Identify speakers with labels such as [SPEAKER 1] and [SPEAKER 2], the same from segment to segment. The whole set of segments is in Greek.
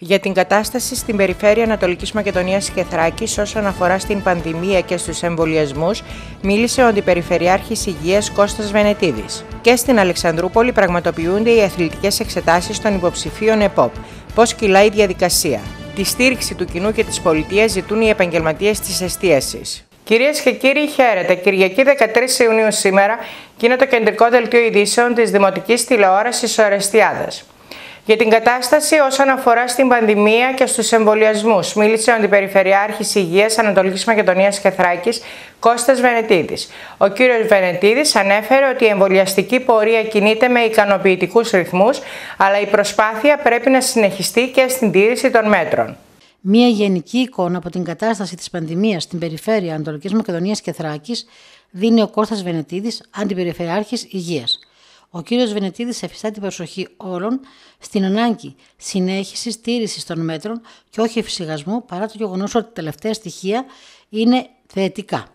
[SPEAKER 1] Για την κατάσταση στην περιφέρεια Ανατολικής Μακεδονίας και Θράκης όσον αφορά στην πανδημία και στους εμβολιασμούς, μίλησε ο Αντιπεριφερειάρχης Υγείας Κώστας Βενετίδης. Και στην Αλεξανδρούπολη πραγματοποιούνται οι αθλητικές εξετάσεις των υποψηφίων ΕΠΟΠ. Πώς κυλάει η διαδικασία; Τη στήριξη του κοινού και της πολιτείας ζητούν οι επαγγελματίες της εστίασης. Κυρίες και κύριοι, χαίρετε. Κυριακή 13 Ιουνίου σήμερα γίνεται το κεντρικό δελτίο ειδήσεων της Δημοτικής Τηλεόρασης Ορεστιάδας. Για την κατάσταση όσον αφορά στην πανδημία και στους εμβολιασμούς, μίλησε ο Αντιπεριφερειάρχης Υγείας Ανατολικής Μακεδονίας και Θράκη, Κώστας Βενετίδης. Ο κύριος Βενετίδης ανέφερε ότι η εμβολιαστική πορεία κινείται με ικανοποιητικούς ρυθμούς, αλλά η προσπάθεια πρέπει να συνεχιστεί και στην τήρηση των μέτρων.
[SPEAKER 2] Μία γενική εικόνα από την κατάσταση της πανδημίας στην περιφέρεια Ανατολικής Μακεδονίας και Θράκη δίνει ο Κώστας Βενετίδης, Αντιπεριφερειάρχης Υγείας. Ο κύριος Βενετίδης εφιστά την προσοχή όλων στην ανάγκη συνέχισης στήριξη των μέτρων και όχι εφησυχασμού παρά το γεγονός ότι τα τελευταία στοιχεία είναι θετικά.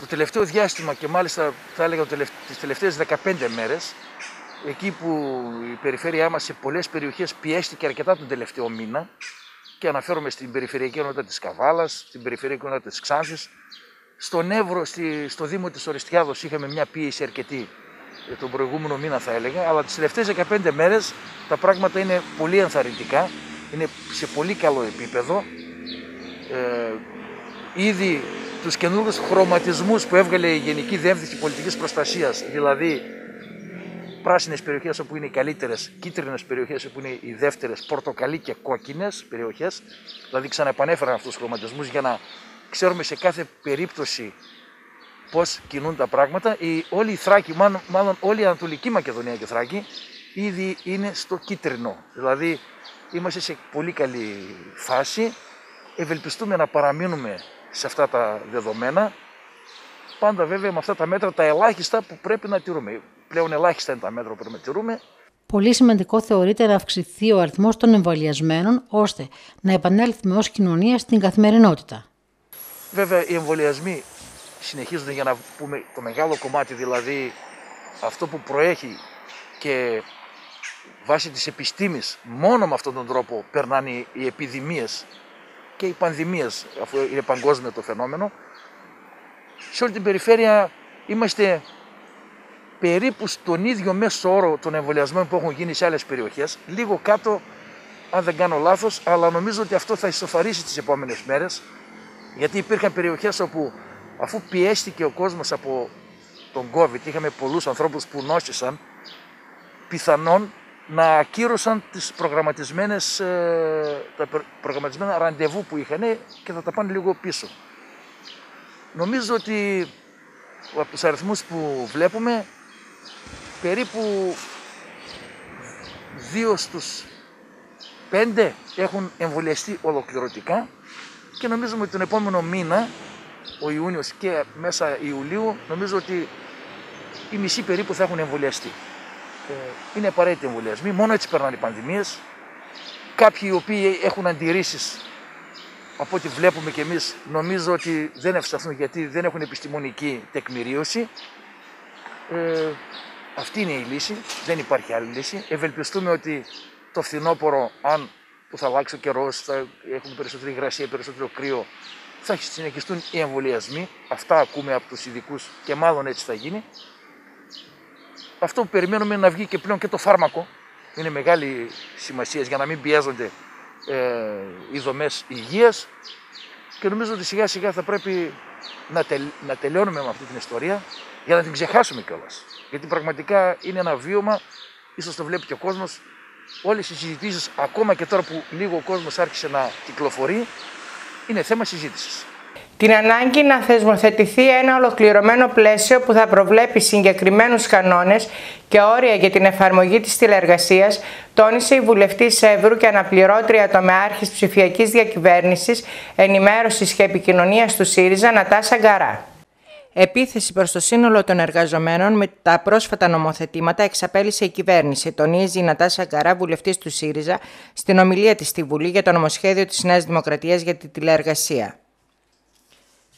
[SPEAKER 3] Το τελευταίο διάστημα και μάλιστα θα έλεγα τις τελευταίες 15 μέρες εκεί που η περιφέρειά μας σε πολλές περιοχές πιέστηκε αρκετά τον τελευταίο μήνα και αναφέρομαι στην περιφερειακή ενότητα της Καβάλας, στην περιφερειακή ενότητα της Ξάνθης, στον Εύρο, στο Δήμο της Οριστιάδος είχαμε μια πίεση αρκετή τον προηγούμενο μήνα θα έλεγα, αλλά τις τελευταίες 15 μέρες τα πράγματα είναι πολύ ενθαρρυντικά, είναι σε πολύ καλό επίπεδο. Ε, ήδη τους καινούργιους χρωματισμούς που έβγαλε η Γενική Διεύθυνση Πολιτικής Προστασίας, δηλαδή πράσινες περιοχές όπου είναι οι καλύτερες, κίτρινες περιοχές όπου είναι οι δεύτερες, πορτοκαλί και κόκκινες περιοχές, δηλαδή ξαναεπανέφεραν αυτούς τους χρωματισμούς για να ξέρουμε σε κάθε περίπτωση πώς κινούν τα πράγματα. Η, όλη η Θράκη, μάλλον, μάλλον όλη η Ανατολική Μακεδονία και Θράκη, ήδη είναι στο κίτρινο. Δηλαδή είμαστε σε πολύ καλή φάση. Ευελπιστούμε να παραμείνουμε σε αυτά τα δεδομένα. Πάντα βέβαια με αυτά τα μέτρα τα ελάχιστα που πρέπει να τηρούμε. Πλέον ελάχιστα είναι τα μέτρα που πρέπει να τηρούμε.
[SPEAKER 2] Πολύ σημαντικό θεωρείται να αυξηθεί ο αριθμός των εμβολιασμένων ώστε να επανέλθουμε ως κοινωνία στην καθημερινότητα.
[SPEAKER 3] Βέβαια, οι εμβολιασμοί συνεχίζονται για να πούμε το μεγάλο κομμάτι, δηλαδή αυτό που προέχει και βάσει της επιστήμης μόνο με αυτόν τον τρόπο περνάνε οι επιδημίες και οι πανδημίες αφού είναι παγκόσμιο το φαινόμενο. Σε όλη την περιφέρεια είμαστε περίπου στον ίδιο μέσο όρο των εμβολιασμών που έχουν γίνει σε άλλες περιοχές, λίγο κάτω αν δεν κάνω λάθος, αλλά νομίζω ότι αυτό θα ισοφαρίσει τις επόμενες μέρες, γιατί υπήρχαν περιοχές όπου αφού πιέστηκε ο κόσμος από τον COVID, είχαμε πολλούς ανθρώπους που νόσησαν, πιθανόν να ακύρωσαν τις προγραμματισμένες, ε, τα προγραμματισμένα ραντεβού που είχαν και θα τα πάνε λίγο πίσω. Νομίζω ότι από τους αριθμούς που βλέπουμε, περίπου δύο στους πέντε έχουν εμβολιαστεί ολοκληρωτικά και νομίζουμε ότι τον επόμενο μήνα ο Ιούνιος και μέσα Ιουλίου νομίζω ότι οι μισοί περίπου θα έχουν εμβολιαστεί. Ε, είναι απαραίτητοι εμβολιασμοί, μόνο έτσι περνάνε οι πανδημίες. Κάποιοι οι οποίοι έχουν αντιρρήσεις από ό,τι βλέπουμε και εμείς νομίζω ότι δεν ευσταθούν γιατί δεν έχουν επιστημονική τεκμηρίωση. Ε, αυτή είναι η λύση, δεν υπάρχει άλλη λύση. Ευελπιστούμε ότι το φθινόπωρο, αν που θα αλλάξει ο καιρός, θα έχουμε περισσότερη υγρασία, περισσότερο κρύο, θα συνεχιστούν οι εμβολιασμοί. Αυτά ακούμε από τους ειδικούς και μάλλον έτσι θα γίνει. Αυτό που περιμένουμε είναι να βγει και πλέον και το φάρμακο. Είναι μεγάλη σημασία για να μην πιέζονται ε, οι δομές υγείας. Και νομίζω ότι σιγά σιγά θα πρέπει να, να τελειώνουμε με αυτή την ιστορία για να την ξεχάσουμε κιόλας. Γιατί πραγματικά είναι ένα βίωμα, ίσως το βλέπει και ο κόσμος, όλες οι συζητήσεις, ακόμα και τώρα που λίγο ο κόσμος άρχισε να κυκλοφορεί, είναι θέμα συζήτησης.
[SPEAKER 1] Την ανάγκη να θεσμοθετηθεί ένα ολοκληρωμένο πλαίσιο που θα προβλέπει συγκεκριμένους κανόνες και όρια για την εφαρμογή της τηλεεργασίας, τόνισε η βουλευτής Εύρου και αναπληρώτρια τομεάρχης ψηφιακής διακυβέρνησης, ενημέρωσης και επικοινωνίας του ΣΥΡΙΖΑ, Νατάσα Γκαρά. Επίθεση προς το σύνολο των εργαζομένων με τα πρόσφατα νομοθετήματα εξαπέλυσε η κυβέρνηση, τονίζει η Νατάσα Γκαρά, βουλευτής του ΣΥΡΙΖΑ, στην ομιλία της στη Βουλή για το νομοσχέδιο της Νέας Δημοκρατίας για τη τηλεεργασία.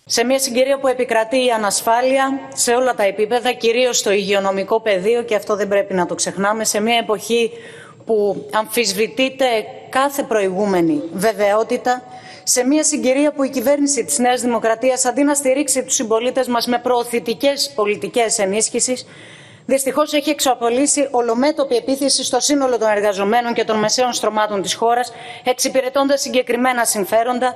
[SPEAKER 4] Σε μια συγκυρία που επικρατεί η ανασφάλεια σε όλα τα επίπεδα, κυρίως στο υγειονομικό πεδίο, και αυτό δεν πρέπει να το ξεχνάμε, σε μια εποχή που αμφισβητείται κάθε προηγούμενη βεβαιότητα σε μια συγκυρία που η κυβέρνηση της Νέας Δημοκρατίας αντί να στηρίξει τους συμπολίτες μας με προωθητικές πολιτικές ενίσχυσης Δυστυχώς έχει εξαπολύσει ολομέτωπη επίθεση στο σύνολο των εργαζομένων και των μεσαίων στρωμάτων της χώρας, εξυπηρετώντας συγκεκριμένα συμφέροντα,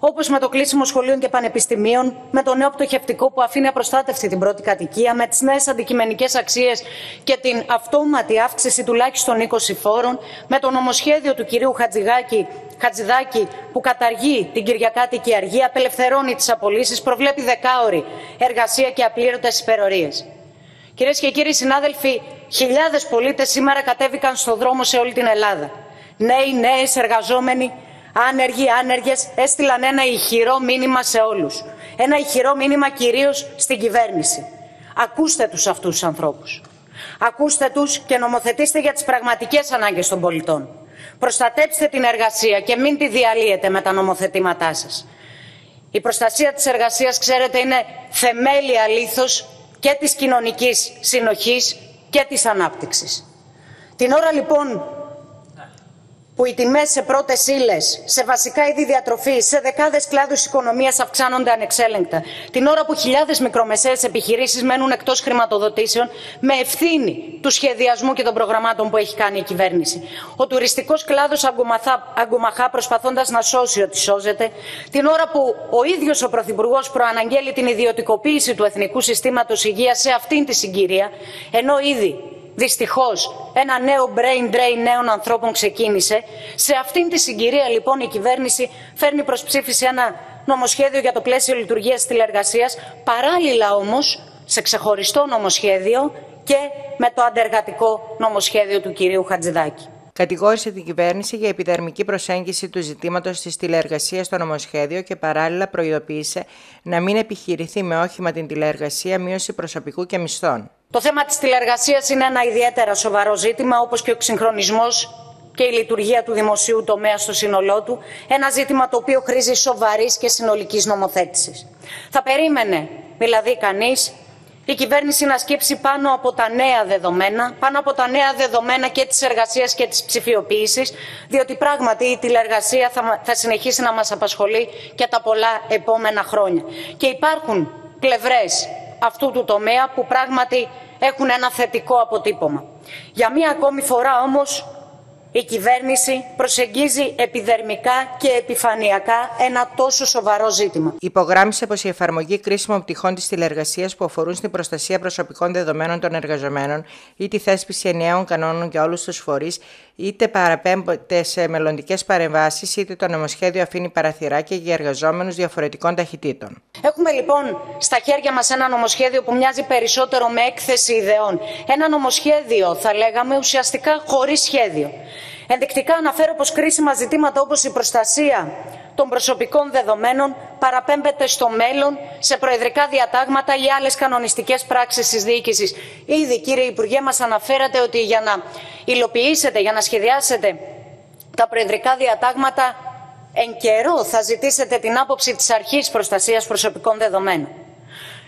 [SPEAKER 4] όπως με το κλείσιμο σχολείων και πανεπιστημίων, με το νέο πτωχευτικό που αφήνει απροστάτευτη την πρώτη κατοικία, με τις νέες αντικειμενικές αξίες και την αυτόματη αύξηση τουλάχιστον 20 φόρων, με το νομοσχέδιο του κυρίου Χατζηγάκη Χατζηδάκη που καταργεί την Κυριακάτικη Αργία, απελευθερώνει τις απολύσεις, προβλέπει δεκάωρη εργασία και απλήρωτες υπερορίες. Κυρίες και κύριοι συνάδελφοι, χιλιάδες πολίτες σήμερα κατέβηκαν στον δρόμο σε όλη την Ελλάδα. Νέοι, νέες, εργαζόμενοι, άνεργοι, άνεργες, έστειλαν ένα ηχηρό μήνυμα σε όλους. Ένα ηχηρό μήνυμα κυρίως στην κυβέρνηση. Ακούστε τους αυτούς τους ανθρώπους. Ακούστε τους και νομοθετήστε για τις πραγματικές ανάγκες των πολιτών. Προστατέψτε την εργασία και μην τη διαλύετε με τα νομοθετήματά σας. Η προστασία της εργασίας, ξέρετε, είναι θεμέλια λήθος και της κοινωνικής συνοχής και της ανάπτυξης. Την ώρα λοιπόν που οι τιμές σε πρώτες ύλες, σε βασικά είδη διατροφής, σε δεκάδες κλάδους οικονομίας αυξάνονται ανεξέλεγκτα, την ώρα που χιλιάδες μικρομεσαίες επιχειρήσεις μένουν εκτός χρηματοδοτήσεων με ευθύνη του σχεδιασμού και των προγραμμάτων που έχει κάνει η κυβέρνηση. Ο τουριστικός κλάδος αγκομαχά προσπαθώντας να σώσει ό,τι σώζεται, την ώρα που ο ίδιος ο Πρωθυπουργός προαναγγέλει την ιδιωτικοποίηση του Εθνικού Συστήματος Υγείας σε αυτήν τη συγκυρία, ενώ ήδη Δυστυχώς, ένα νέο brain drain νέων ανθρώπων ξεκίνησε. Σε αυτήν τη συγκυρία, λοιπόν, η κυβέρνηση φέρνει προς ψήφιση ένα νομοσχέδιο για το πλαίσιο λειτουργίας τηλεργασίας, παράλληλα όμως σε ξεχωριστό νομοσχέδιο και με το αντεργατικό νομοσχέδιο του κυρίου Χατζηδάκη.
[SPEAKER 1] Κατηγόρησε την κυβέρνηση για επιδερμική προσέγγιση του ζητήματος της τηλεεργασία στο νομοσχέδιο και παράλληλα προειδοποίησε να μην επιχειρηθεί με όχημα την τηλεεργασία μείωση προσωπικού και μισθών.
[SPEAKER 4] Το θέμα της τηλεργασίας είναι ένα ιδιαίτερα σοβαρό ζήτημα, όπως και ο συγχρονισμός και η λειτουργία του δημοσίου τομέα στο σύνολό του, ένα ζήτημα το οποίο χρήζει σοβαρής και συνολικής νομοθέτησης. Θα περίμενε, δηλαδή κανείς, η κυβέρνηση να σκύψει πάνω από τα νέα δεδομένα, πάνω από τα νέα δεδομένα και της εργασίας και της ψηφιοποίησης, διότι πράγματι η τηλεργασία θα, θα συνεχίσει να μας απασχολεί και τα πολλά επόμενα χρόνια. Και υπάρχουν πλευρές αυτού του τομέα που πράγματι έχουν ένα θετικό αποτύπωμα. Για μία ακόμη φορά όμως η κυβέρνηση προσεγγίζει επιδερμικά και επιφανειακά ένα τόσο σοβαρό ζήτημα.
[SPEAKER 1] Υπογράμμισε πως η εφαρμογή κρίσιμων πτυχών της τηλεργασίας που αφορούν στην προστασία προσωπικών δεδομένων των εργαζομένων ή τη θέσπιση ενιαίων κανόνων για όλους τους φορείς, είτε παραπέμπονται σε μελλοντικές παρεμβάσεις, είτε το νομοσχέδιο αφήνει παραθυράκια για εργαζόμενους διαφορετικών ταχυτήτων.
[SPEAKER 4] Έχουμε λοιπόν στα χέρια μας ένα νομοσχέδιο που μοιάζει περισσότερο με έκθεση ιδεών. Ένα νομοσχέδιο, θα λέγαμε, ουσιαστικά χωρίς σχέδιο. Ενδεικτικά αναφέρω πως κρίσιμα ζητήματα όπως η προστασία των προσωπικών δεδομένων παραπέμπεται στο μέλλον σε προεδρικά διατάγματα ή άλλες κανονιστικές πράξεις της διοίκησης. Ήδη, κύριε Υπουργέ, μας αναφέρατε ότι για να υλοποιήσετε, για να σχεδιάσετε τα προεδρικά διατάγματα εν καιρό θα ζητήσετε την άποψη της Αρχής Προστασίας Προσωπικών Δεδομένων.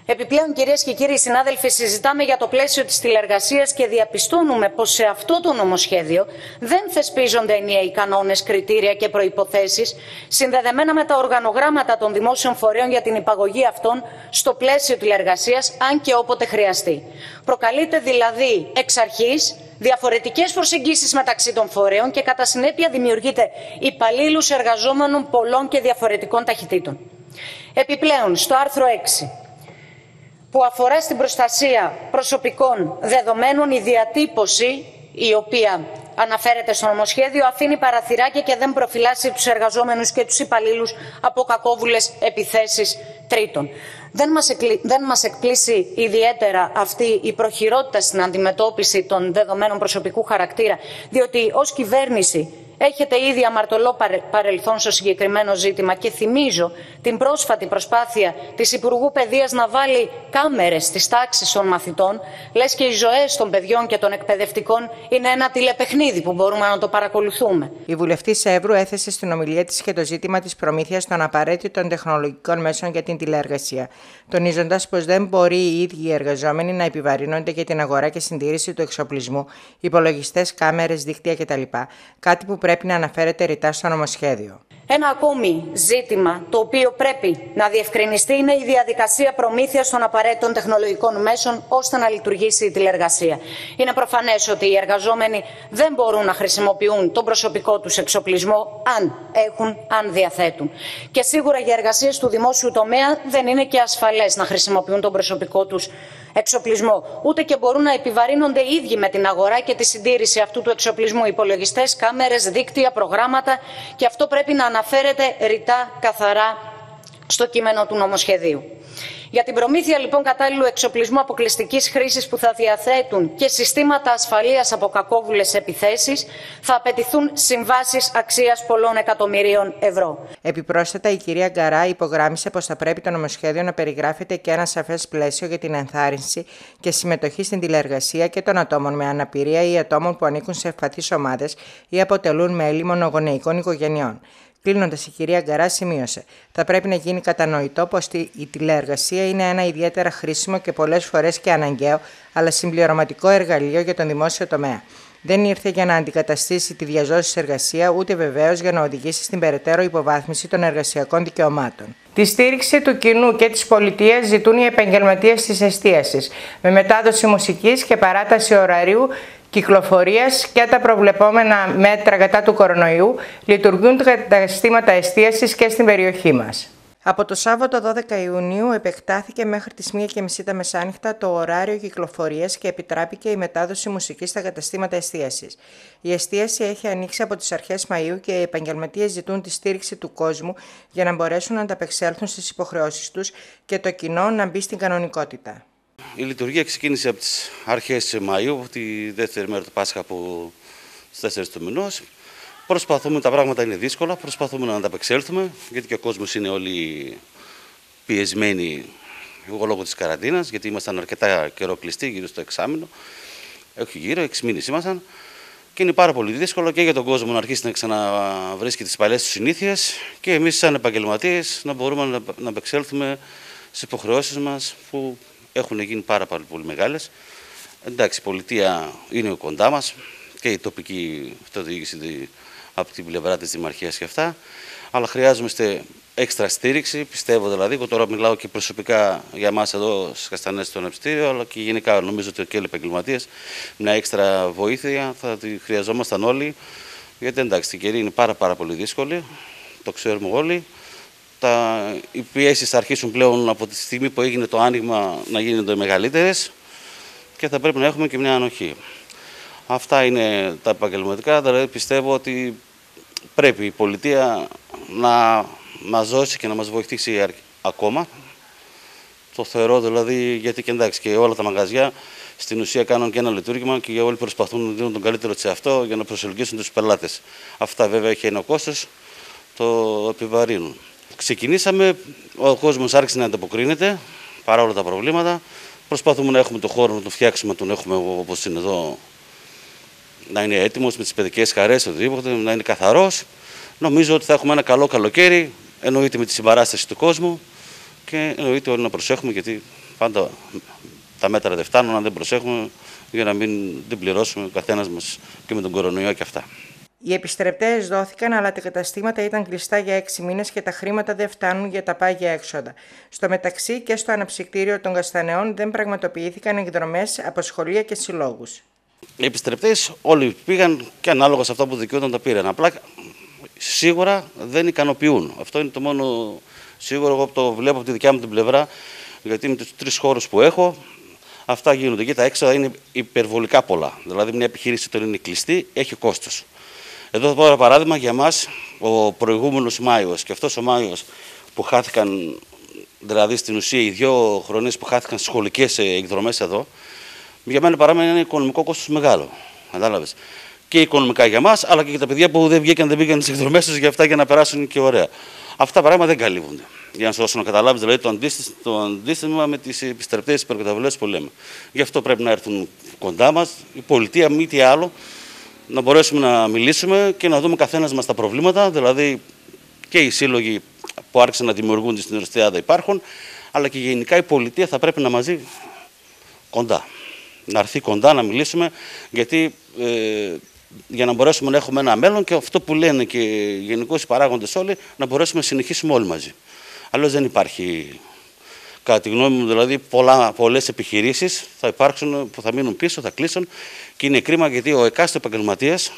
[SPEAKER 4] Επιπλέον, κυρίες και κύριοι συνάδελφοι, συζητάμε για το πλαίσιο της τηλεργασίας και διαπιστώνουμε πως σε αυτό το νομοσχέδιο δεν θεσπίζονται ενιαίοι κανόνες, κριτήρια και προποθέσει συνδεδεμένα με τα οργανογράμματα των δημόσιων φορέων για την υπαγωγή αυτών στο πλαίσιο τηλεργασίας, αν και όποτε χρειαστεί. Προκαλείται δηλαδή εξ αρχής διαφορετικές προσεγγίσεις μεταξύ των φορέων και κατά συνέπεια δημιουργείται υπαλλήλους εργαζόμενων πολλών και διαφορετικών ταχυτήτων. Επιπλέον, στο άρθρο 6 που αφορά στην προστασία προσωπικών δεδομένων, η διατύπωση η οποία αναφέρεται στο νομοσχέδιο αφήνει παραθυράκια και δεν προφυλάσσει τους εργαζόμενους και τους υπαλλήλους από κακόβουλες επιθέσεις τρίτων. Δεν μας, δεν μας εκπλήσει ιδιαίτερα αυτή η προχειρότητα στην αντιμετώπιση των δεδομένων προσωπικού χαρακτήρα, διότι ως κυβέρνηση Έχετε ήδη αμαρτωλό παρελθόν στο συγκεκριμένο ζήτημα και θυμίζω την πρόσφατη προσπάθεια της Υπουργού Παιδείας να βάλει κάμερες στις τάξεις των μαθητών, λες και οι ζωές των παιδιών και των εκπαιδευτικών είναι ένα τηλεπαιχνίδι που μπορούμε να το παρακολουθούμε.
[SPEAKER 1] Η βουλευτής Εύρου έθεσε στην ομιλία της και το ζήτημα της προμήθειας των απαραίτητων τεχνολογικών μέσων για την τηλεεργασία, τονίζοντας πως δεν μπορεί οι ίδιοι οι εργαζόμενοι να επιβαρύνονται για την αγορά και συντήρηση του εξοπλισμού, υπολογιστές, κάμερες, δίκτυα κτλ. Κάτι που πρέπει να αναφέρεται ρητά στο νομοσχέδιο.
[SPEAKER 4] Ένα ακόμη ζήτημα το οποίο πρέπει να διευκρινιστεί είναι η διαδικασία προμήθειας των απαραίτητων τεχνολογικών μέσων ώστε να λειτουργήσει η τηλεργασία. Είναι προφανές ότι οι εργαζόμενοι δεν μπορούν να χρησιμοποιούν τον προσωπικό τους εξοπλισμό αν έχουν, αν διαθέτουν. Και σίγουρα για εργασίες του δημόσιου τομέα δεν είναι και ασφαλές να χρησιμοποιούν τον προσωπικό τους εξοπλισμό. Ούτε και μπορούν να επιβαρύνονται οι ίδιοι με την αγορά και τη συντήρηση αυτού του εξοπλισμού. Υπολογιστές, κάμερες, δίκτυα, προγράμματα και αυτό πρέπει να αναφέρεται ρητά καθαρά στο κείμενο του νομοσχεδίου. Για την προμήθεια λοιπόν κατάλληλου εξοπλισμού αποκλειστικής χρήσης που θα διαθέτουν και συστήματα ασφαλείας από κακόβουλες επιθέσεις, θα απαιτηθούν συμβάσεις αξίας πολλών εκατομμυρίων ευρώ.
[SPEAKER 1] Επιπρόσθετα, η κυρία Γκαρά υπογράμμισε πως θα πρέπει το νομοσχέδιο να περιγράφεται και ένα σαφές πλαίσιο για την ενθάρρυνση και συμμετοχή στην τηλεεργασία και των ατόμων με αναπηρία ή ατόμων που ανήκουν σε ευπαθείς ομάδες ή αποτελούν μέλη μονογονεϊκών οικογενειών. Κλείνοντας, η κυρία Γκαρά σημείωσε: Θα πρέπει να γίνει κατανοητό πως η τηλεεργασία είναι ένα ιδιαίτερα χρήσιμο και πολλές φορές και αναγκαίο, αλλά συμπληρωματικό εργαλείο για τον δημόσιο τομέα. Δεν ήρθε για να αντικαταστήσει τη διαζώση εργασία, ούτε βεβαίως για να οδηγήσει στην περαιτέρω υποβάθμιση των εργασιακών δικαιωμάτων. Τη στήριξη του κοινού και της πολιτείας ζητούν οι επαγγελματίες της εστίασης, με μετάδοση μουσικής και παράταση ωραρίου κυκλοφορίας και τα προβλεπόμενα μέτρα κατά του κορονοϊού λειτουργούν τα καταστήματα εστίασης και στην περιοχή μας. Από το Σάββατο 12 Ιουνίου επεκτάθηκε μέχρι τις 1.30 τα μεσάνυχτα το ωράριο κυκλοφορίας και επιτράπηκε η μετάδοση μουσικής στα καταστήματα εστίασης. Η εστίαση έχει ανοίξει από τις αρχές Μαΐου και οι επαγγελματίες ζητούν τη στήριξη του κόσμου για να μπορέσουν να ανταπεξέλθουν στις υποχρεώσεις τους και το κοινό να μπει στην κανονικότητα.
[SPEAKER 5] Η λειτουργία ξεκίνησε από τις αρχές Μαΐου, τη δεύτερη μέρα του Πάσχα που στις 4 του μηνός. Προσπαθούμε, τα πράγματα είναι δύσκολα, προσπαθούμε να ανταπεξέλθουμε, γιατί και ο κόσμος είναι όλοι πιεσμένοι λόγω της καραντίνας, γιατί ήμασταν αρκετά καιρό κλειστοί, γύρω στο εξάμεινο. Όχι γύρω, έξι μήνες ήμασταν. Και είναι πάρα πολύ δύσκολο και για τον κόσμο να αρχίσει να ξαναβρίσκει τις παλιές του συνήθειες και εμείς σαν επαγγελματίες να μπορούμε να, να απεξέλθουμε στις υποχρεώσεις μας που έχουν γίνει πάρα, πάρα πολύ μεγάλες. Εντάξει, η πολιτεία είναι κοντά μας και η τοπική αυτοδιοίκηση από την πλευρά της Δημαρχίας και αυτά, αλλά χρειάζομαστε έξτρα στήριξη, πιστεύω δηλαδή. Εγώ τώρα μιλάω και προσωπικά για εμά εδώ στις Καστανές στο Νευστήριο, αλλά και γενικά νομίζω ότι και οι επαγγελματίες μια έξτρα βοήθεια θα τη χρειαζόμασταν όλοι. Γιατί εντάξει, η καιρή είναι πάρα, πάρα πολύ δύσκολη, το ξέρουμε όλοι τα, οι πιέσεις θα αρχίσουν πλέον από τη στιγμή που έγινε το άνοιγμα να γίνονται μεγαλύτερες και θα πρέπει να έχουμε και μια ανοχή. Αυτά είναι τα επαγγελματικά, δηλαδή πιστεύω ότι πρέπει η πολιτεία να μας δώσει και να μας βοηθήσει ακόμα. Το θεωρώ δηλαδή γιατί και εντάξει και όλα τα μαγαζιά στην ουσία κάνουν και ένα λειτουργήμα και όλοι προσπαθούν να δίνουν τον καλύτερο σε αυτό για να προσελκύσουν τους πελάτες. Αυτά βέβαια έχει ένα κόστος, το επιβαρύνουν. Ξεκινήσαμε, ο κόσμος άρχισε να ανταποκρίνεται παρά όλα τα προβλήματα. Προσπαθούμε να έχουμε το χώρο να το φτιάξουμε, τον έχουμε όπως είναι εδώ, να είναι έτοιμος με τις παιδικές χαρές, οτιδήποτε, να είναι καθαρός. Νομίζω ότι θα έχουμε ένα καλό καλοκαίρι, εννοείται με τη συμπαράσταση του κόσμου και εννοείται όλοι να προσέχουμε γιατί πάντα τα μέτρα δεν φτάνουν αν δεν προσέχουμε για να μην την πληρώσουμε ο καθένας μας και με τον κορονοϊό και αυτά.
[SPEAKER 1] Οι επιστρεπτές δόθηκαν, αλλά τα καταστήματα ήταν κλειστά για έξι μήνες και τα χρήματα δεν φτάνουν για τα πάγια έξοδα. Στο μεταξύ και στο αναψυκτήριο των Καστανεών δεν πραγματοποιήθηκαν εκδρομές από σχολεία και συλλόγους.
[SPEAKER 5] Οι επιστρεπτές όλοι πήγαν και ανάλογα σε αυτά που δικαιούταν τα πήραν. Απλά σίγουρα δεν ικανοποιούν. Αυτό είναι το μόνο σίγουρο. Εγώ το βλέπω από τη δικιά μου την πλευρά, γιατί με τους τρεις χώρους που έχω, αυτά γίνονται. Και τα έξοδα είναι υπερβολικά πολλά. Δηλαδή, μια επιχείρηση όταν είναι κλειστή έχει κόστος. Εδώ θα πω ένα παράδειγμα για μας, ο προηγούμενος Μάιος και αυτός ο Μάιος που χάθηκαν, δηλαδή στην ουσία οι δύο χρονίες που χάθηκαν στις σχολικές εκδρομές εδώ, για μένα παράδειγμα είναι ένα οικονομικό κόστος μεγάλο. Κατάλαβες. και οικονομικά για μας, αλλά και για τα παιδιά που δεν βγήκαν, δεν πήγαν στις εκδρομές τους για αυτά για να περάσουν και ωραία. Αυτά τα πράγματα δεν καλύπτονται. Για να σου δώσω να καταλάβεις δηλαδή το, το αντίστοιχο με τις επιστρεπτές υπερκαταβολές που λέμε. Γι' αυτό πρέπει να έρθουν κοντά μας η πολιτεία, μη τι άλλο, να μπορέσουμε να μιλήσουμε και να δούμε καθένας μας τα προβλήματα. Δηλαδή και οι σύλλογοι που άρχισαν να δημιουργούνται στην Ορστιάδα υπάρχουν, αλλά και γενικά η πολιτεία θα πρέπει να μαζί κοντά. Να έρθει κοντά να μιλήσουμε, γιατί ε, για να μπορέσουμε να έχουμε ένα μέλλον και αυτό που λένε και γενικώς οι παράγοντες όλοι, να μπορέσουμε να συνεχίσουμε όλοι μαζί. Αλλιώς δεν υπάρχει, κατά τη γνώμη μου, δηλαδή πολλές επιχειρήσεις θα υπάρξουν που θα μείνουν πίσω, θα κλείσουν και είναι κρίμα γιατί ο εκάστοτε επαγγελματίας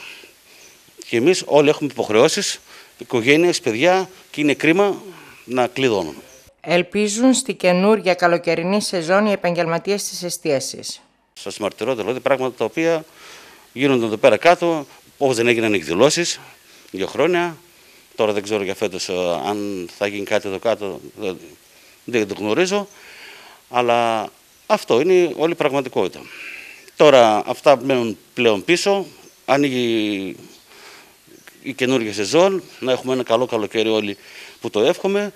[SPEAKER 5] και εμείς όλοι έχουμε υποχρεώσεις, οικογένειες, παιδιά και είναι κρίμα να κλειδώνουν.
[SPEAKER 1] Ελπίζουν στη καινούργια καλοκαιρινή σεζόν οι επαγγελματίες τη εστίαση.
[SPEAKER 5] Σας μαρτυρώ δηλαδή πράγματα τα οποία γίνονται εδώ πέρα κάτω, όπως δεν έγιναν εκδηλώσεις δύο χρόνια. Τώρα δεν ξέρω για φέτος ε, αν θα γίνει κάτι εδώ κάτω, δεν το γνωρίζω. Αλλά αυτό είναι όλη η πραγματικότητα. Τώρα αυτά μένουν πλέον πίσω. Ανοίγει η καινούργια σεζόν, να έχουμε ένα καλό καλοκαίρι όλοι που το εύχομαι.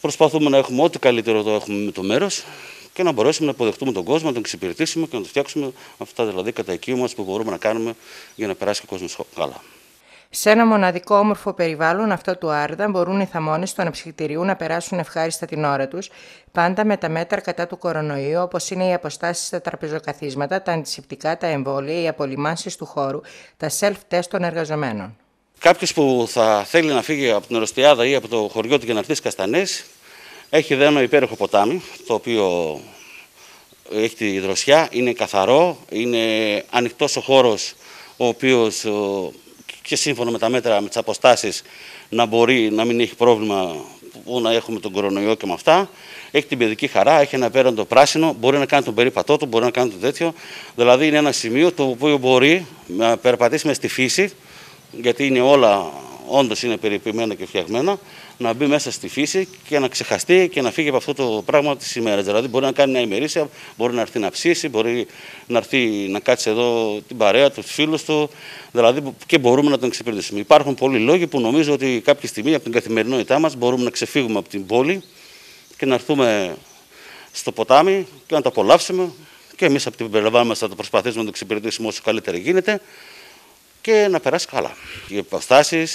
[SPEAKER 5] Προσπαθούμε να έχουμε ό,τι καλύτερο το έχουμε με το μέρος και να μπορέσουμε να αποδεχτούμε τον κόσμο, να τον εξυπηρετήσουμε και να το φτιάξουμε αυτά δηλαδή κατά εκεί μας που μπορούμε να κάνουμε για να περάσει ο κόσμος καλά.
[SPEAKER 1] Σε ένα μοναδικό όμορφο περιβάλλον αυτό του Άρδα μπορούν οι θαμώνες του αναψυχητηρίου να περάσουν ευχάριστα την ώρα τους, πάντα με τα μέτρα κατά του κορονοϊού, όπως είναι οι αποστάσεις στα τραπεζοκαθίσματα, τα αντισηπτικά, τα εμβόλια, οι απολυμάνσεις του χώρου, τα self-test των εργαζομένων.
[SPEAKER 5] Κάποιος που θα θέλει να φύγει από την Εροστιάδα ή από το χωριό του για να έρθει Καστανές, έχει δε ένα υπέροχο ποτάμι, το οποίο έχει τη δροσιά, είναι καθαρό, είναι ανοιχτός ο χώρος, ο οποίος και σύμφωνα με τα μέτρα, με τις αποστάσεις, να μπορεί να μην έχει πρόβλημα που να έχουμε τον κορονοϊό και με αυτά. Έχει την παιδική χαρά, έχει ένα πέραντο πράσινο, μπορεί να κάνει τον περίπατό του, μπορεί να κάνει το τέτοιο. Δηλαδή είναι ένα σημείο το οποίο μπορεί να περπατήσει μες στη φύση, γιατί είναι όλα όντως είναι περιποιημένα και φτιαγμένα, να μπει μέσα στη φύση και να ξεχαστεί και να φύγει από αυτό το πράγμα της ημέρας. Δηλαδή, μπορεί να κάνει μια ημερήσια, μπορεί να έρθει να ψήσει, μπορεί να έρθει να κάτσει εδώ την παρέα του, τους φίλους του, δηλαδή και μπορούμε να τον εξυπηρετήσουμε. Υπάρχουν πολλοί λόγοι που νομίζω ότι κάποια στιγμή από την καθημερινότητά μας μπορούμε να ξεφύγουμε από την πόλη και να έρθουμε στο ποτάμι και να το απολαύσουμε. Και εμείς από την περιλαμβάνουμε μας θα το προσπαθήσουμε να το εξυπηρετήσουμε όσο καλύτερα γίνεται και να περάσει καλά. Οι υποστάσει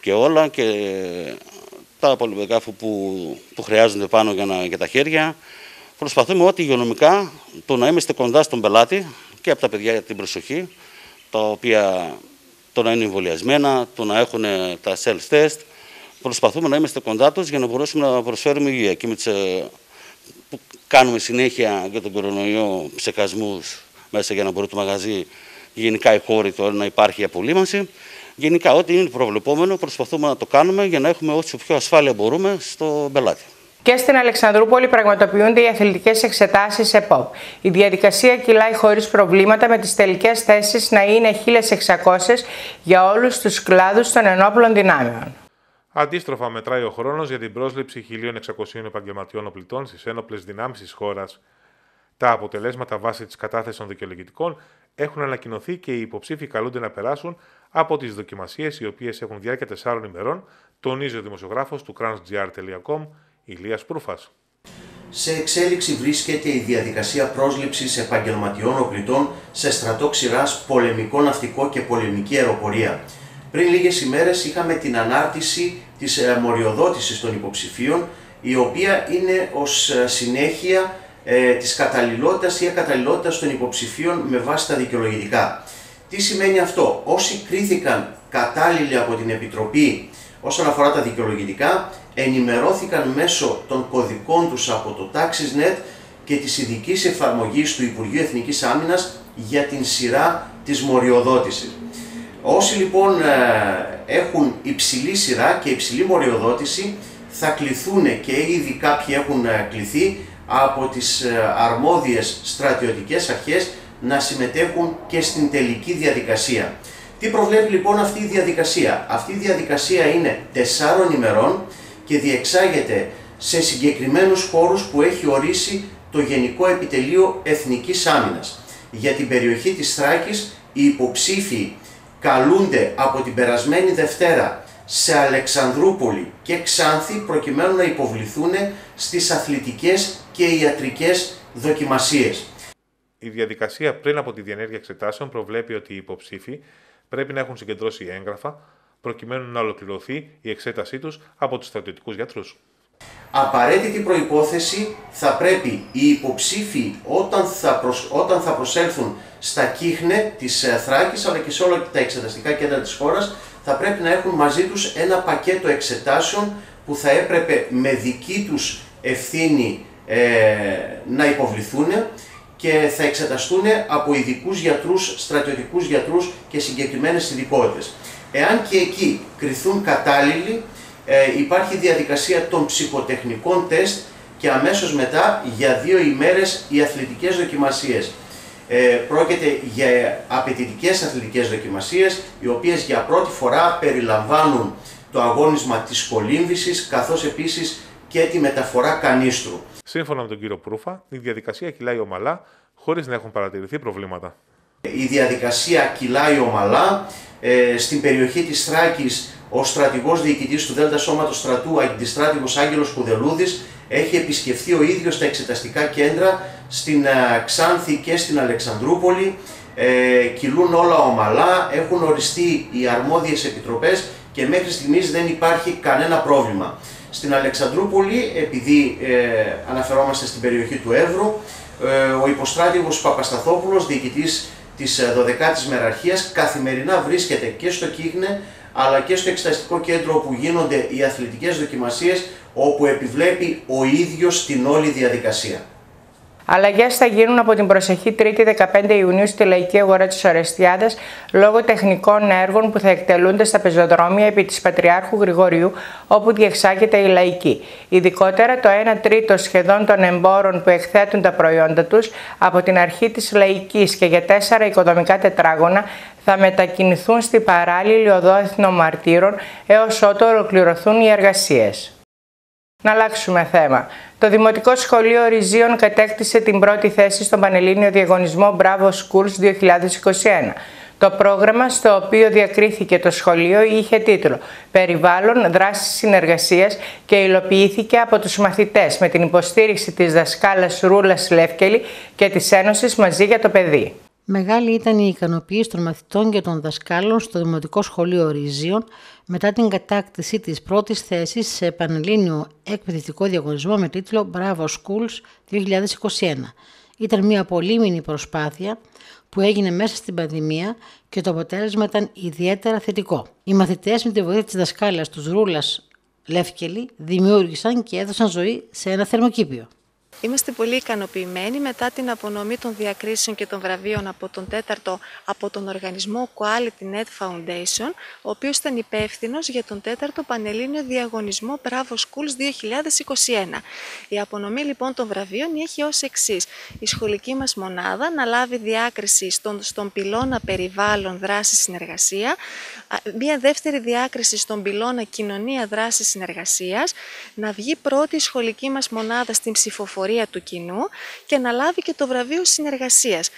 [SPEAKER 5] και όλα και τα πολυβικά που, που χρειάζονται πάνω για, να, για τα χέρια. Προσπαθούμε ό,τι υγειονομικά το να είμαστε κοντά στον πελάτη και από τα παιδιά για την προσοχή, τα οποία το να είναι εμβολιασμένα, το να έχουν τα self-test. Προσπαθούμε να είμαστε κοντά τους για να μπορέσουμε να προσφέρουμε υγεία. Και με τις, ε, που κάνουμε συνέχεια για τον κορονοϊό ψεκασμούς μέσα για να μπορεί το μαγαζί γενικά οι χώροι τώρα να υπάρχει απολύμανση. Γενικά, ό,τι είναι προβλεπόμενο, προσπαθούμε να το κάνουμε για να έχουμε όσο πιο ασφάλεια μπορούμε στο πελάτη.
[SPEAKER 1] Και στην Αλεξανδρούπολη πραγματοποιούνται οι αθλητικές εξετάσεις ΕΠΟΠ. Η διαδικασία κυλάει χωρίς προβλήματα, με τις τελικές θέσεις να είναι 1.600 για όλους τους κλάδους των ενόπλων δυνάμεων.
[SPEAKER 6] Αντίστροφα, μετράει ο χρόνος για την πρόσληψη 1.600 επαγγελματιών οπλιτών στις ένοπλες δυνάμεις της χώρας. Τα αποτελέσματα βάσει της κατάθεσης των δικαιολογητικών έχουν ανακοινωθεί και οι υποψήφοι καλούνται να περάσουν από τις δοκιμασίες οι οποίες έχουν διάρκεια 4 ημερών, τονίζει ο δημοσιογράφος του crownsgr.com Ηλίας Προύφας.
[SPEAKER 7] Σε εξέλιξη βρίσκεται η διαδικασία πρόσληψης επαγγελματιών οπλιτών σε στρατό ξηράς, πολεμικό ναυτικό και πολεμική αεροπορία. Πριν λίγες ημέρες είχαμε την ανάρτηση της ε, μοριοδότησης των υποψηφίων, η οποία είναι ως ε, συνέχεια ε, της καταλληλότητας ή ακαταλληλότητας των υποψηφίων με βάση τα δικαιολογητικά. Τι σημαίνει αυτό; Όσοι κρίθηκαν κατάλληλοι από την Επιτροπή όσον αφορά τα δικαιολογητικά, ενημερώθηκαν μέσω των κωδικών τους από το TaxisNet και της ειδικής εφαρμογής του Υπουργείου Εθνικής Άμυνας για την σειρά της μοριοδότησης. Όσοι λοιπόν ε, έχουν υψηλή σειρά και υψηλή μοριοδότηση θα κληθούν και ήδη κάποιοι έχουν ε, κληθεί από τις ε, αρμόδιες στρατιωτικές αρχές να συμμετέχουν και στην τελική διαδικασία. Τι προβλέπει λοιπόν αυτή η διαδικασία; Αυτή η διαδικασία είναι τεσσάρων ημερών και διεξάγεται σε συγκεκριμένους χώρους που έχει ορίσει το Γενικό Επιτελείο Εθνικής Άμυνας. Για την περιοχή της Θράκης οι υποψήφοι καλούνται από την περασμένη Δευτέρα σε Αλεξανδρούπολη και Ξάνθη προκειμένου να υποβληθούν στις αθλητικές και ιατρικές δοκιμασίες.
[SPEAKER 6] Η διαδικασία πριν από τη διενέργεια εξετάσεων προβλέπει ότι οι υποψήφοι πρέπει να έχουν συγκεντρώσει έγγραφα προκειμένου να ολοκληρωθεί η εξέτασή τους από τους στρατιωτικούς γιατρούς.
[SPEAKER 7] Απαραίτητη προϋπόθεση θα πρέπει οι υποψήφοι όταν θα, όταν θα προσέλθουν στα κύχνε της ε, Θράκης αλλά και σε όλα τα εξεταστικά κέντρα της χώρας θα πρέπει να έχουν μαζί τους ένα πακέτο εξετάσεων που θα έπρεπε με δική τους ευθύνη ε, να υποβληθούν και θα εξεταστούν από ειδικούς γιατρούς, στρατιωτικούς γιατρούς και συγκεκριμένες ειδικότητες. Εάν και εκεί κριθούν κατάλληλοι, ε, υπάρχει διαδικασία των ψυχοτεχνικών τεστ και αμέσως μετά για δύο ημέρες οι αθλητικές δοκιμασίες. Ε, πρόκειται για απαιτητικές αθλητικές δοκιμασίες, οι οποίες για πρώτη φορά περιλαμβάνουν το αγώνισμα της κολύμβησης, καθώς επίσης και τη μεταφορά κανίστρου.
[SPEAKER 6] Σύμφωνα με τον κύριο Προύφα, η διαδικασία κυλάει ομαλά, χωρίς να έχουν παρατηρηθεί προβλήματα.
[SPEAKER 7] Η διαδικασία κυλάει ομαλά. Ε, στην περιοχή της Θράκης ο στρατηγός διοικητής του ΔΣ Σώματος Στρατού, αντιστράτηγος Άγγελος Κουδελούδης, έχει επισκεφθεί ο ίδιος τα εξεταστικά κέντρα στην ε, Ξάνθη και στην Αλεξανδρούπολη. Ε, κυλούν όλα ομαλά, έχουν οριστεί οι αρμόδιες επιτροπές και μέχρι στιγμής δεν υπάρχει κανένα πρόβλημα. Στην Αλεξανδρούπολη, επειδή ε, αναφερόμαστε στην περιοχή του Εύρου, ε, ο υποστράτηγος Παπασταθόπουλος, διοικητής της 12ης Μεραρχίας, καθημερινά βρίσκεται και στο Κίγνε, αλλά και στο εξεταστικό κέντρο όπου γίνονται οι αθλητικές δοκιμασίες, όπου επιβλέπει ο ίδιος την όλη διαδικασία.
[SPEAKER 1] Αλλαγές θα γίνουν από την προσεχή 3η 15 Ιουνίου στη λαϊκή αγορά της Ορεστιάδας λόγω τεχνικών έργων που θα εκτελούνται στα πεζοδρόμια επί της Πατριάρχου Γρηγορίου, όπου διεξάγεται η λαϊκή. Ειδικότερα, το 1 τρίτο σχεδόν των εμπόρων που εκθέτουν τα προϊόντα τους από την αρχή της λαϊκής και για τέσσερα οικοδομικά τετράγωνα θα μετακινηθούν στη παράλληλη οδό εθνομαρτύρων έως ότου ολοκληρωθούν οι εργασίες. Να αλλάξουμε θέμα. Το Δημοτικό Σχολείο Ριζίων κατέκτησε την πρώτη θέση στον Πανελλήνιο Διαγωνισμό Bravo Schools 2021. Το πρόγραμμα στο οποίο διακρίθηκε το σχολείο είχε τίτλο «Περιβάλλον, δράση συνεργασίας» και υλοποιήθηκε από τους μαθητές με την υποστήριξη της δασκάλας Ρούλας Λεύκελη και της Ένωσης Μαζί για το Παιδί.
[SPEAKER 2] Μεγάλη ήταν η ικανοποίηση των μαθητών και των δασκάλων στο Δημοτικό Σχολείο Ριζίων μετά την κατάκτηση της πρώτης θέσης σε πανελλήνιο εκπαιδευτικό διαγωνισμό με τίτλο Bravo Schools 2021. Ήταν μια πολύμηνη προσπάθεια που έγινε μέσα στην πανδημία και το αποτέλεσμα ήταν ιδιαίτερα θετικό. Οι μαθητές με τη βοήθεια της δασκάλας τους Ρούλας Λεύκελη δημιούργησαν και έδωσαν ζωή σε ένα θερμοκήπιο.
[SPEAKER 8] Είμαστε πολύ ικανοποιημένοι μετά την απονομή των διακρίσεων και των βραβείων από τον τέταρτο από τον οργανισμό Quality Net Foundation, ο οποίος ήταν υπεύθυνος για τον τέταρτο Πανελλήνιο Διαγωνισμό Bravo Schools 2021. Η απονομή λοιπόν των βραβείων έχει ως εξής. Η σχολική μας μονάδα να λάβει διάκριση στον, στον πυλώνα περιβάλλον δράσης συνεργασία, μία δεύτερη διάκριση στον πυλώνα κοινωνία δράσης συνεργασίας, να βγει πρώτη η σχολική μας μονάδα στην ψηφοφορία του κοινού και να λάβει και το βραβείο συνεργασίας.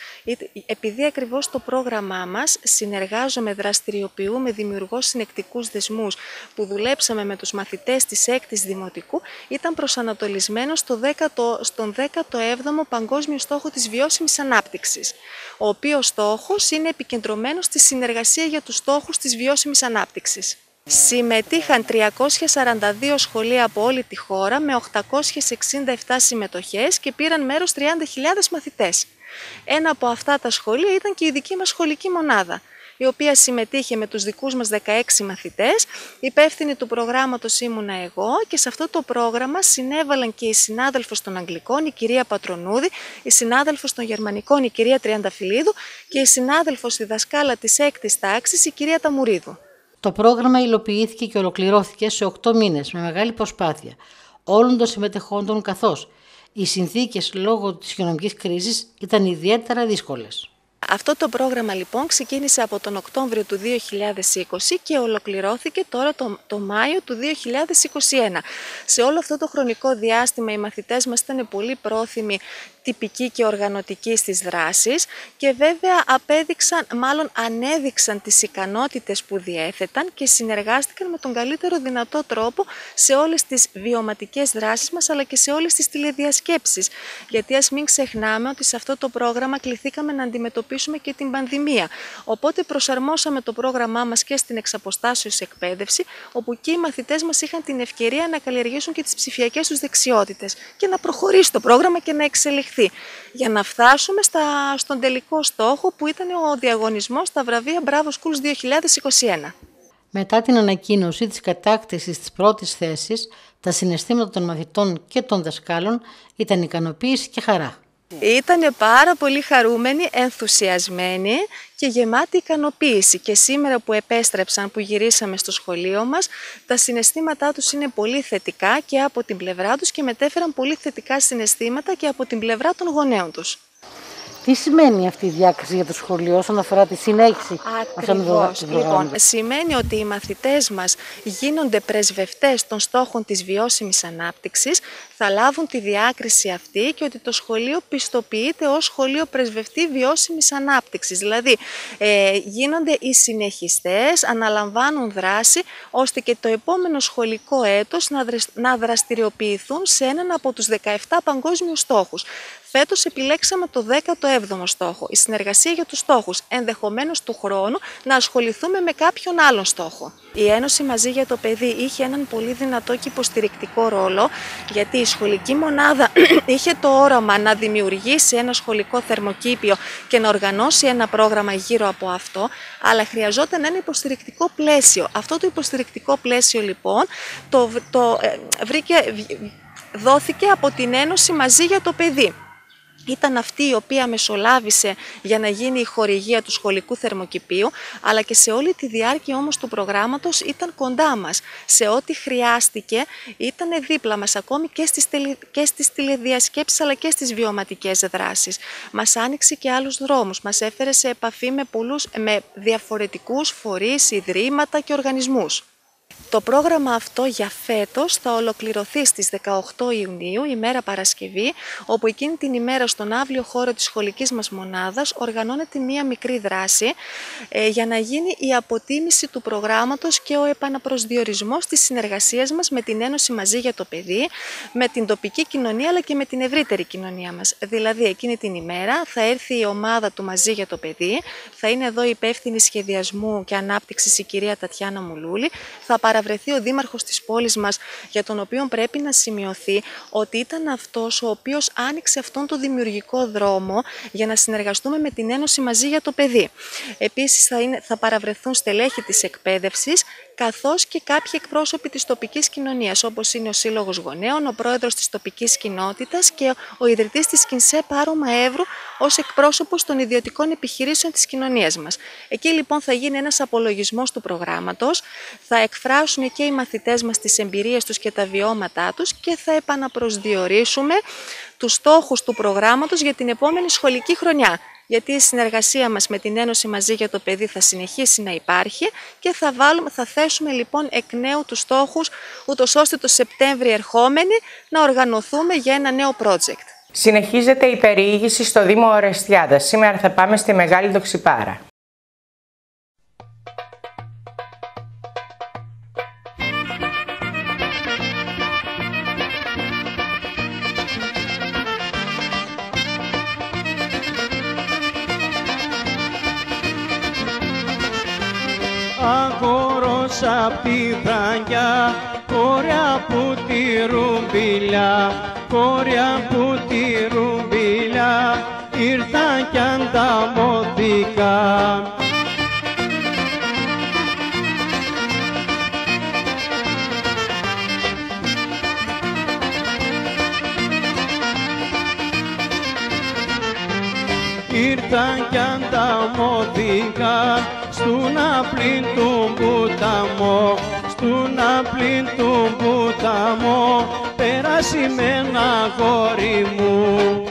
[SPEAKER 8] Επειδή ακριβώς το πρόγραμμά μας συνεργάζομαι, δραστηριοποιούμε, δημιουργώ συνεκτικούς δεσμούς που δουλέψαμε με τους μαθητές της 6ης Δημοτικού, ήταν προσανατολισμένο στο 10ο, στον 17ο Παγκόσμιο Στόχο της Βιώσιμης Ανάπτυξης, ο οποίος στόχος είναι επικεντρωμένος στη συνεργασία για τους στόχους της βιώσιμης ανάπτυξης. Συμμετείχαν 342 σχολεία από όλη τη χώρα με 867 συμμετοχές και πήραν μέρος 30.000 μαθητές. Ένα από αυτά τα σχολεία ήταν και η δική μας σχολική μονάδα, η οποία συμμετείχε με τους δικούς μας 16 μαθητές. Υπεύθυνη του προγράμματος ήμουνα εγώ και σε αυτό το πρόγραμμα συνέβαλαν και οι συνάδελφος των Αγγλικών, η κυρία Πατρονούδη, η συνάδελφος των Γερμανικών, η κυρία Τριανταφυλλίδου και η συνάδελφος η δασκάλα της 6ης τάξης, η κυρία Ταμουρίδου.
[SPEAKER 2] Το πρόγραμμα υλοποιήθηκε και ολοκληρώθηκε σε 8 μήνες με μεγάλη προσπάθεια όλων των συμμετεχόντων καθώς οι συνθήκες λόγω της οικονομικής κρίσης ήταν ιδιαίτερα δύσκολες.
[SPEAKER 8] Αυτό το πρόγραμμα λοιπόν ξεκίνησε από τον Οκτώβριο του 2020 και ολοκληρώθηκε τώρα το, το Μάιο του 2021. Σε όλο αυτό το χρονικό διάστημα οι μαθητές μας ήταν πολύ πρόθυμοι τυπικοί και οργανωτικοί στις δράσεις και βέβαια απέδειξαν, μάλλον ανέδειξαν τις ικανότητες που διέθεταν και συνεργάστηκαν με τον καλύτερο δυνατό τρόπο σε όλες τις βιωματικές δράσεις μας αλλά και σε όλες τις τηλεδιασκέψεις. Γιατί ας μην ξεχνάμε ότι σε αυτό το πρόγραμμα κληθήκαμε να αντιμετωπίσουμε και την πανδημία. Οπότε προσαρμόσαμε το πρόγραμμά μας και στην εξαποστάσεως εκπαίδευση, όπου και οι μαθητές μας είχαν την ευκαιρία να καλλιεργήσουν και τις ψηφιακές τους δεξιότητες και να προχωρήσει το πρόγραμμα και να εξελιχθεί. Για να φτάσουμε στα, στον τελικό στόχο που ήταν ο διαγωνισμός στα βραβεία Bravo Schools 2021.
[SPEAKER 2] Μετά την ανακοίνωση της κατάκτησης της πρώτης θέσης, τα συναισθήματα των μαθητών και των δασκάλων ήταν ικανοποίηση και χαρά.
[SPEAKER 8] Ήταν πάρα πολύ χαρούμενοι, ενθουσιασμένοι και γεμάτοι ικανοποίηση. Και σήμερα που επέστρεψαν, που γυρίσαμε στο σχολείο μας, τα συναισθήματά τους είναι πολύ θετικά και από την πλευρά τους και μετέφεραν πολύ θετικά συναισθήματα και από την πλευρά των γονέων τους.
[SPEAKER 2] Τι σημαίνει αυτή η διάκριση για το σχολείο όσον αφορά τη συνέχιση
[SPEAKER 8] Ακριβώς. Λοιπόν, σημαίνει ότι οι μαθητές μας γίνονται πρεσβευτές των στόχων της βιώσιμης ανάπτυξης, θα λάβουν τη διάκριση αυτή και ότι το σχολείο πιστοποιείται ως σχολείο πρεσβευτή βιώσιμης ανάπτυξης. Δηλαδή, ε, γίνονται οι συνεχιστές, αναλαμβάνουν δράση, ώστε και το επόμενο σχολικό έτος να δραστηριοποιηθούν σε έναν από τους 17 παγκόσμιους στόχους. Φέτος επιλέξαμε το 17ο στόχο, η συνεργασία για τους στόχους, ενδεχομένως του χρόνου να ασχοληθούμε με κάποιον άλλον στόχο. Η Ένωση μαζί για το παιδί είχε έναν πολύ δυνατό και υποστηρικτικό ρόλο, γιατί η σχολική μονάδα είχε το όραμα να δημιουργήσει ένα σχολικό θερμοκήπιο και να οργανώσει ένα πρόγραμμα γύρω από αυτό, αλλά χρειαζόταν ένα υποστηρικτικό πλαίσιο. Αυτό το υποστηρικτικό πλαίσιο λοιπόν το, το ε, βρήκε, δόθηκε από την Ένωση μαζί για το παιδί ήταν αυτή η οποία μεσολάβησε για να γίνει η χορηγία του σχολικού θερμοκηπίου, αλλά και σε όλη τη διάρκεια όμως του προγράμματος ήταν κοντά μας. Σε ό,τι χρειάστηκε ήταν δίπλα μας, ακόμη και στις, τελε, και στις τηλεδιασκέψεις αλλά και στις βιωματικές δράσεις. Μας άνοιξε και άλλους δρόμους, μας έφερε σε επαφή με, πολλούς, με διαφορετικούς φορείς, ιδρύματα και οργανισμούς. Το πρόγραμμα αυτό για φέτος θα ολοκληρωθεί στις 18 Ιουνίου, ημέρα Παρασκευή, όπου εκείνη την ημέρα στον άβλιο χώρο της σχολικής μας μονάδας οργανώνεται μία μικρή δράση ε, για να γίνει η αποτίμηση του προγράμματος και ο επαναπροσδιορισμός της συνεργασίας μας με την Ένωση Μαζί για το Παιδί, με την τοπική κοινωνία αλλά και με την ευρύτερη κοινωνία μας. Δηλαδή εκείνη την ημέρα θα έρθει η ομάδα του Μαζί για το Παιδί, θα είναι εδώ η υπεύθυνη σχεδιασμού και ανάπτυξης η κυρία Τατιάνα Μουλούλη, θα παραβρεθεί ο δήμαρχος της πόλης μας, για τον οποίο πρέπει να σημειωθεί ότι ήταν αυτός ο οποίος άνοιξε αυτόν τον δημιουργικό δρόμο για να συνεργαστούμε με την Ένωση μαζί για το παιδί. Επίσης θα, είναι, θα παραβρεθούν στελέχη της εκπαίδευσης, καθώς και κάποιοι εκπρόσωποι της τοπικής κοινωνίας, όπως είναι ο Σύλλογος Γονέων, ο πρόεδρος της τοπικής κοινότητας και ο ιδρυτής της Κινσέ Πάρωμα Εύρου ως εκπρόσωπος των ιδιωτικών επιχειρήσεων της κοινωνίας μας. Εκεί λοιπόν θα γίνει ένας απολογισμός του προγράμματος, θα εκφράσουν και οι μαθητές μας τις εμπειρίες τους και τα βιώματά τους και θα επαναπροσδιορίσουμε τους στόχους του προγράμματος για την επόμενη σχολική χρονιά γιατί η συνεργασία μας με την Ένωση Μαζί για το Παιδί θα συνεχίσει να υπάρχει και θα, βάλουμε, θα θέσουμε λοιπόν εκ νέου τους στόχους, ούτως ώστε το Σεπτέμβριο ερχόμενοι να οργανωθούμε για ένα νέο project.
[SPEAKER 1] Συνεχίζεται η περιήγηση στο Δήμο Ορεστιάδας. Σήμερα θα πάμε στη Μεγάλη Δοξιπάρα.
[SPEAKER 9] Απ' τη βραγιά κόρια που τη ρουμπιλιά, κόρια που τη ρουμπιλιά ήρθα κι ανταμώθηκα. Ήρθα κι ανταμώθηκα στον απλήν του ποταμό, στον απλήν του ποταμό, περασιμένα κόρη μου.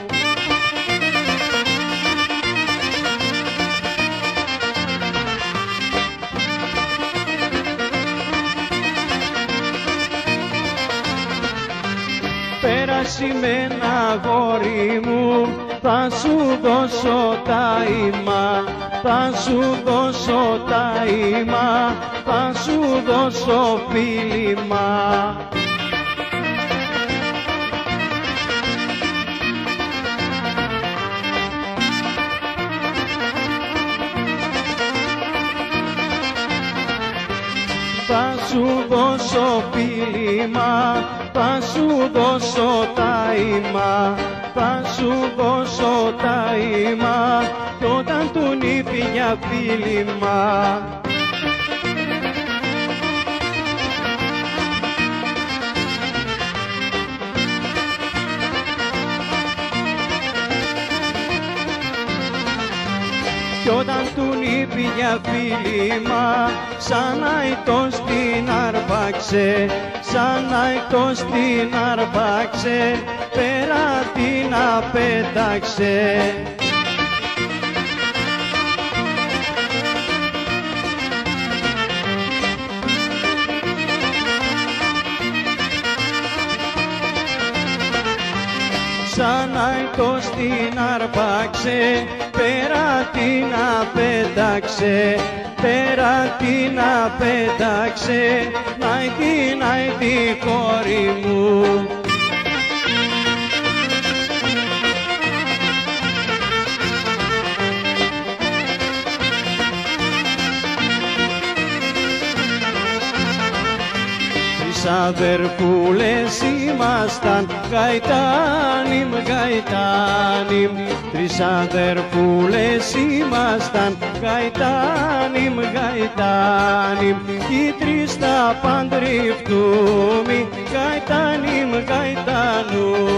[SPEAKER 9] Πέρα κασιμένα γόρι μου θα σου δώσω τα ημά, θα σου δώσω τα ημά, θα σου δώσω φίλημα. Θα σου δώσω φίλημα, θα σου δώσω τα ημά, θα σου δώσω τα ημά, κι όταν του νύπη για φίλημα. Κι όταν του λείπει για φίλημα σαν αητός την αρπάξε σαν αητός την αρπάξε πέρα την απέταξε την αρπάξε πέρα την απέταξε πέρα την απέταξε να η να η κόρη μου αδερφούλες ήμασταν γαϊτάνιμ, γαϊτάνιμ. Τρεις αδερφούλες ήμασταν γαϊτάνιμ, γαϊτάνιμ. Κι οι τρεις θα παντρευτούμι γαϊτάνιμ, γαϊτανούδι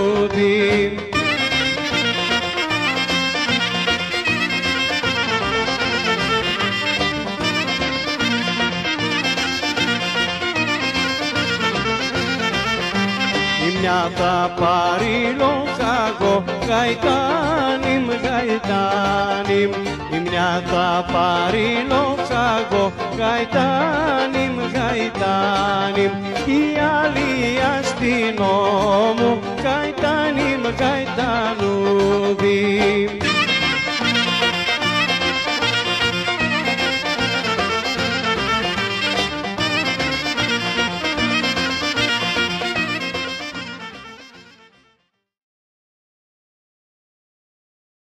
[SPEAKER 9] Μια τα παρήλω σάγω γαϊτάνιμ, γαϊτάνιμ. Υμνιά τα παρήλω σάγω γαϊτάνιμ, γαϊτάνιμ. Η άλλη αστυνόμου γαϊτάνιμ, γαϊτανούδι.